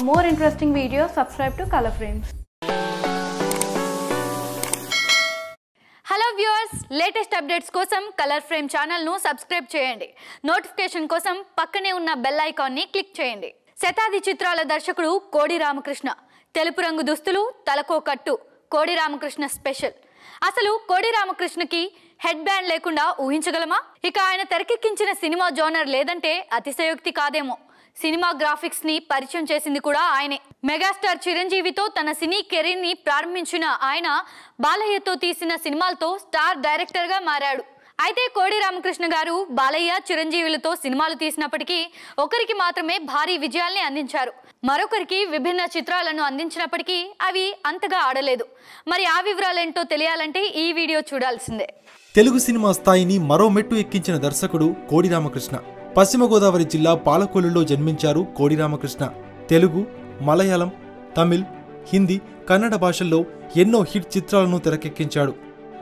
For more interesting videos, subscribe to Color Frames. Hello viewers latest updates కోసం Color Frame ఛానల్ను subscribe చేయండి notification కోసం పక్కనే ఉన్న బెల్ ఐకాన్ని క్లిక్ చేయండి శతాది చిత్రాల దర్శకుడు కోడి రామకృష్ణ తెలుపు రంగు దుస్తులు తలకో కట్టు కోడి రామకృష్ణ స్పెషల్ అసలు కోడి రామకృష్ణకి హెడ్ బ్యాండ్ లేకుండా ఊహించగలమా? ఇక ఆయన తెరకెక్కించిన సినిమా జోనర్ లేదంటే అతిశయోక్తి కాదేమో. సినిమా గ్రాఫిక్స్ని పరిచయం చేసింది కూడా ఆయనే. మెగాస్టార్ చిరంజీవితో తన సినీ కెరీర్ని ప్రారంభించిన ఆయన బాలయ్యతో తీసిన సినిమాలతో స్టార్ డైరెక్టర్గా మారాడు. అయితే కోడి రామకృష్ణ గారు బాలయ్య చిరంజీవులతో సినిమాలు తీసినప్పటికీ ఒకరికి మాత్రమే భారీ విజయాల్ని అందించారు. మరొకరికి విభిన్న చిత్రాలను అందించినప్పటికీ అవి అంతగా ఆడలేదు. మరి ఆ వివరాలేంటో తెలియాలంటే ఈ వీడియో చూడాల్సిందే. తెలుగు సినిమా స్థాయిని మరో మెట్టు ఎక్కించిన దర్శకుడు కోడి రామకృష్ణ. పశ్చిమ గోదావరి జిల్లా పాలకొల్లులో జన్మించారు కోడి రామకృష్ణ తెలుగు మలయాళం తమిళ్ హిందీ కన్నడ భాషల్లో ఎన్నో హిట్ చిత్రాలను తెరకెక్కించాడు.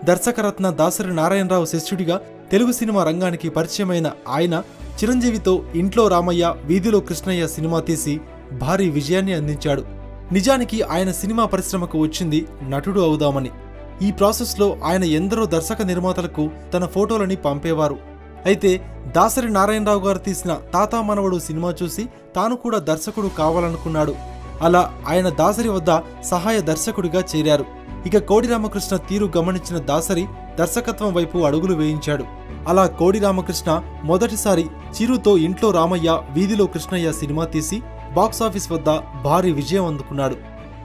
దర్శకరత్న దాసరి నారాయణరావు శిష్యుడిగా తెలుగు సినిమా రంగానికి పరిచయమైన ఆయన చిరంజీవితో ఇంట్లో రామయ్య వీధిలో కృష్ణయ్య సినిమా తీసి భారీ విజయాన్ని అందించాడు. నిజానికి ఆయన సినిమా పరిశ్రమకు వచ్చింది నటుడు అవుదామని. ఈ ప్రాసెస్లో ఆయన ఎందరో దర్శక నిర్మాతలకు తన ఫోటోలని పంపేవారు. అయితే దాసరి నారాయణరావు గారు తీసిన తాతా మనవడు సినిమా చూసి తాను కూడా దర్శకుడు కావాలనుకున్నాడు. అలా ఆయన దాసరి వద్ద సహాయ దర్శకుడిగా చేరారు. ఇక కోడి రామకృష్ణ తీరు గమనించిన దాసరి దర్శకత్వం వైపు అడుగులు వేయించాడు. అలా కోడి రామకృష్ణ మొదటిసారి చిరుతో ఇంట్లో రామయ్య వీధిలో కృష్ణయ్య సినిమా తీసి బాక్సాఫీస్ వద్ద భారీ విజయం అందుకున్నాడు.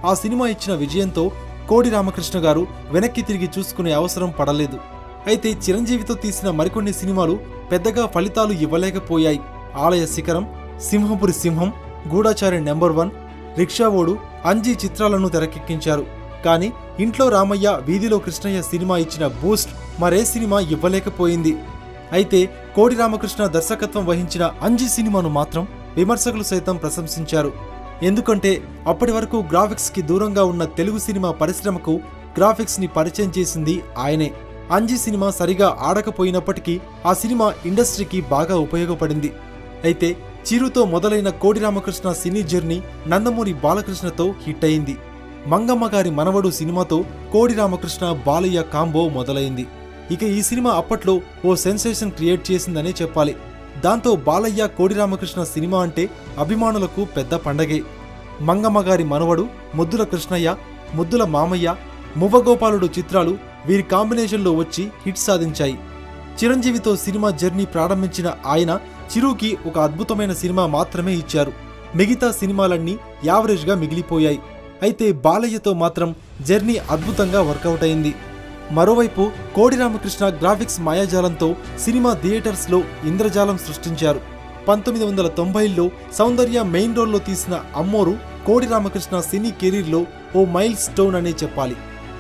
ఆ సినిమా ఇచ్చిన విజయంతో కోడి రామకృష్ణ గారు వెనక్కి తిరిగి చూసుకునే అవసరం పడలేదు. అయితే చిరంజీవితో తీసిన మరికొన్ని సినిమాలు పెద్దగా ఫలితాలు ఇవ్వలేకపోయాయి. ఆలయ శిఖరం సింహపురి సింహం గూఢాచారి నెంబర్ వన్ రిక్షావోడు అంజీ చిత్రాలను తెరకెక్కించారు. కానీ ఇంట్లో రామయ్య వీధిలో కృష్ణయ్య సినిమా ఇచ్చిన బూస్ట్ మరే సినిమా ఇవ్వలేకపోయింది. అయితే కోడి రామకృష్ణ దర్శకత్వం వహించిన అంజీ సినిమాను మాత్రం విమర్శకులు సైతం ప్రశంసించారు. ఎందుకంటే అప్పటి వరకు గ్రాఫిక్స్కి దూరంగా ఉన్న తెలుగు సినిమా పరిశ్రమకు గ్రాఫిక్స్ని పరిచయం చేసింది ఆయనే. అంజీ సినిమా సరిగా ఆడకపోయినప్పటికీ ఆ సినిమా ఇండస్ట్రీకి బాగా ఉపయోగపడింది. అయితే చిరుతో మొదలైన కోడి రామకృష్ణ సినీ జర్నీ నందమూరి బాలకృష్ణతో హిట్ అయింది. మంగమ్మ గారి మనవడు సినిమాతో కోడి రామకృష్ణ బాలయ్య కాంబో మొదలైంది. ఇక ఈ సినిమా అప్పట్లో ఓ సెన్సేషన్ క్రియేట్ చేసిందనే చెప్పాలి. దాంతో బాలయ్య కోడి రామకృష్ణ సినిమా అంటే అభిమానులకు పెద్ద పండగే. మంగమ్మ గారి మనవడు ముద్దుల కృష్ణయ్య ముద్దుల మామయ్య మువ్వగోపాలుడు చిత్రాలు వీరి కాంబినేషన్లో వచ్చి హిట్ సాధించాయి. చిరంజీవితో సినిమా జర్నీ ప్రారంభించిన ఆయన చిరుకి ఒక అద్భుతమైన సినిమా మాత్రమే ఇచ్చారు. మిగతా సినిమాలన్నీ యావరేజ్గా మిగిలిపోయాయి. అయితే బాలయ్యతో మాత్రం జర్నీ అద్భుతంగా వర్కౌట్ అయింది. మరోవైపు కోడి రామకృష్ణ గ్రాఫిక్స్ మాయాజాలంతో సినిమా థియేటర్స్లో ఇంద్రజాలం సృష్టించారు. పంతొమ్మిది వందల తొంభైలో సౌందర్య మెయిన్ రోల్లో తీసిన అమ్మోరు కోడి రామకృష్ణ సినీ కెరీర్లో ఓ మైల్ స్టోన్ అనే చెప్పాలి.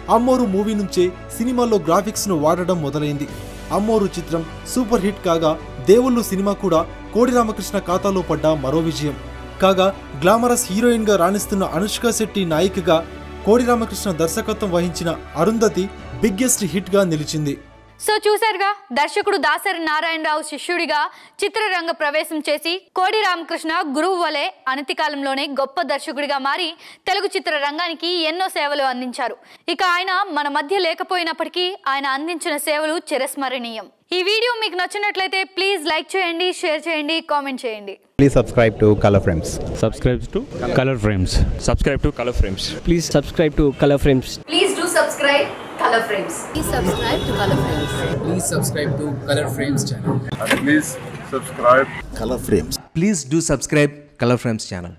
అమ్మోరు మూవీ నుంచే సినిమాలో గ్రాఫిక్స్ను వాడడం మొదలైంది. అమ్మోరు చిత్రం సూపర్ హిట్ కాగా దేవుళ్ళు సినిమా కూడా కోడి రామకృష్ణ ఖాతాలో పడ్డ మరో విజయం. కాగా గ్లామరస్ హీరోయిన్గా రాణిస్తున్న అనుష్క శెట్టి నాయికగా కోడి రామకృష్ణ దర్శకత్వం వహించిన అరుంధతి బిగ్గెస్ట్ హిట్గా నిలిచింది. సో చూశారుగా దర్శకుడు దాసరి నారాయణరావు శిష్యుడిగా చిత్రరంగ ప్రవేశం చేసి కోడి రామకృష్ణ గురువు వలె అనతి కాలంలోనే గొప్ప దర్శకుడిగా మారి తెలుగు చిత్ర రంగానికి ఎన్నో సేవలు అందించారు. ఇక ఆయన మన మధ్య లేకపోయినప్పటికీ ఆయన అందించిన సేవలు చిరస్మరణీయం. ఈ వీడియో మీకు నచ్చినట్లయితే ప్లీజ్ లైక్ చేయండి షేర్ చేయండి కామెంట్ చేయండి. Please subscribe to Color Frames. subscribe to color frames. Subscribe to color frames. Please subscribe to Color Frames. Please do subscribe Color Frames. Please subscribe to Color Frames. Please subscribe to Color Frames channel. And please subscribe Color Frames. Please do subscribe Color Frames channel.